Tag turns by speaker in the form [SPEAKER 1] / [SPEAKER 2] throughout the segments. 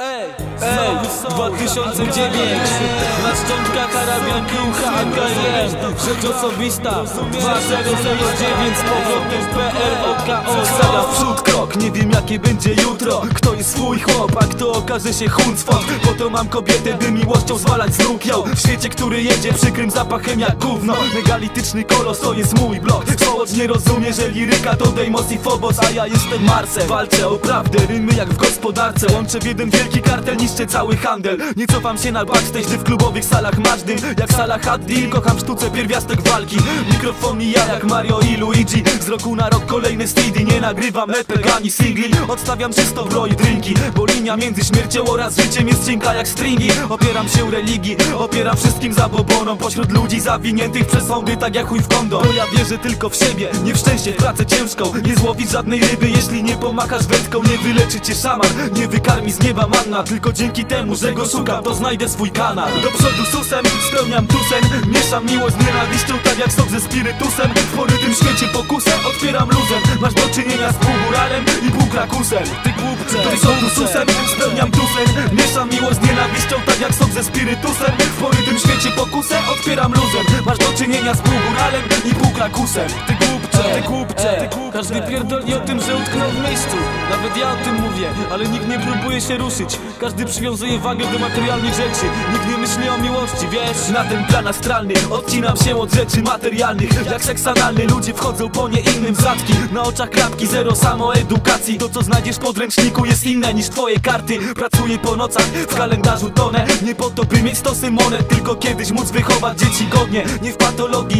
[SPEAKER 1] Hey, hey. 2009 Na szczątkach Arabian Krucha AKM Rzecz osobista 2009 Z powrotem. PROKO w przód krok, nie wiem jakie będzie jutro. Kto jest swój chłop, a kto okaże się huncwot. Po to mam kobietę, by miłością zwalać z nóg ją. W świecie, który jedzie przykrym zapachem jak gówno. Megalityczny kolos to jest mój blok. Swołocz nie rozumie, że liryka to Deimos i Phobos A ja jestem Marsem Walczę o prawdę, rymy jak w gospodarce. Łączę w jeden wielki kartel, niszczę cały handel. Nie cofam się na backstage, gdy w klubowych salach masz Jak sala Haddin, kocham sztuce pierwiastek walki. Mikrofon i ja jak Mario i Luigi. Z roku na rok kolejne CD, nie nagrywam epek ani singli. Odstawiam czysto broń drinki Bo linia między śmiercią oraz życiem jest cienka jak stringi. Opieram się religii, opieram wszystkim zabobonom Pośród ludzi zawiniętych przez sądy tak jak chuj w kondom Bo ja wierzę tylko w siebie, nie w szczęście, w pracę ciężką. Nie złowisz żadnej ryby, jeśli nie pomachasz wędką. Nie wyleczy cię szaman, nie wykarmi z nieba manna. Tylko dzięki temu, że go szukam, to znajdę swój kanał. Do przodu susem, spełniam tusen Mieszam miłość z nienawiścią, tak jak sok ze spirytusem. W porytym świecie pokusem, otwieram luzem. Masz do czynienia z półgóralem i półkrakusem. Ty głupcze, do przodu susem, spełniam tusen Mieszam miłość z nienawiścią, tak jak sok ze spirytusem. W porytym świecie pokusem, otwieram luzem czynienia z półgóralem i półkrakusem Ty głupcze, ty głupcze, ty głupcze. Każdy pierdoli o tym, że utknął w miejscu. Nawet ja o tym mówię, ale nikt nie próbuje się ruszyć. Każdy przywiązuje wagę do materialnych rzeczy. Nikt nie myśli o miłości, wiesz? Na ten plan astralny odcinam się od rzeczy materialnych. Jak seks analny, ludzie wchodzą po nie innym zatki Na oczach kratki, zero samoedukacji. To co znajdziesz w podręczniku jest inne niż twoje karty. Pracuję po nocach, w kalendarzu tonę. Nie po to by mieć stosy monet Tylko kiedyś móc wychować dzieci godnie. Nie w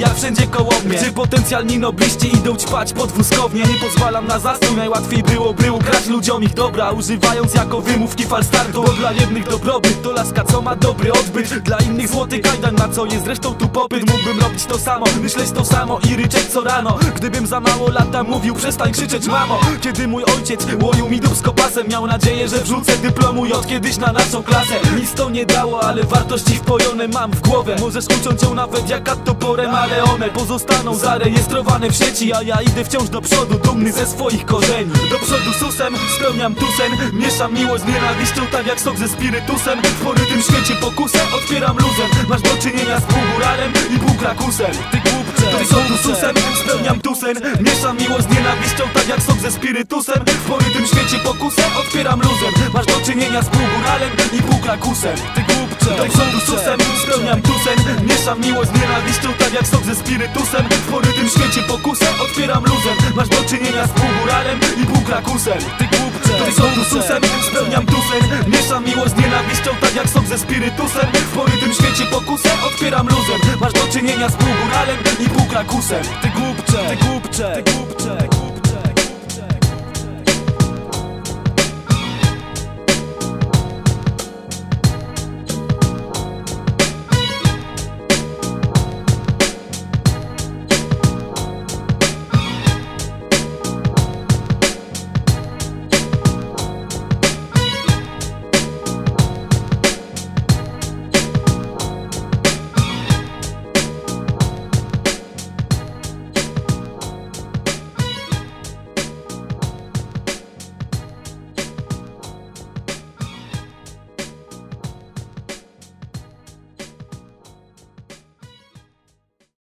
[SPEAKER 1] jak wszędzie koło mnie. Gdzie potencjalni nobliści idą ćpać podwózkownie Nie pozwalam na zastój, najłatwiej byłoby ukraść ludziom ich dobra. Używając jako wymówki falstartu Bo dla jednych dobrobyt to laska co ma dobry odbyt. Dla innych złoty kajdan na co jest zresztą tu popyt. Mógłbym robić to samo, myśleć to samo i ryczeć co rano. Gdybym za mało lata mówił przestań krzyczeć mamo. Kiedy mój ojciec łoił mi dubsko pasem Miał nadzieję, że wrzucę dyplomu i od kiedyś na naszą klasę. Nic to nie dało, ale wartości wpojone mam w głowę Możesz uciąć ją nawet jak toporem, ale one pozostaną zarejestrowane w sieci A ja idę wciąż do przodu, dumny ze swoich korzeni. Do przodu susem, spełniam tusen Mieszam miłość z nienawiścią, tak jak sok ze spirytusem. W porytym świecie pokusem, otwieram luzem Masz do czynienia z półgóralem i półkrakusem Ty głupcze, do przodu susem, spełniam tusen Mieszam miłość z nienawiścią, tak jak sok ze spirytusem. W porytym świecie pokusem, otwieram luzem. Masz do czynienia z półgóralem i półkrakusem Ty głupcze, do przodu susem, spełniam tusen Mieszam miłość z nienawiścią, tak jak sok ze spirytusem. W porytym świecie pokusem, otwieram luzem. Masz do czynienia z półgóralem i półkrakusem Ty głupcze, do przodu susem, spełniam tusen Mieszam miłość z nienawiścią, tak jak sok ze spirytusem. W porytym świecie pokusem, otwieram luzem. Masz do czynienia z półgóralem i półkrakusem Ty głupcze, ty głupcze, ty głupcze, głupcze.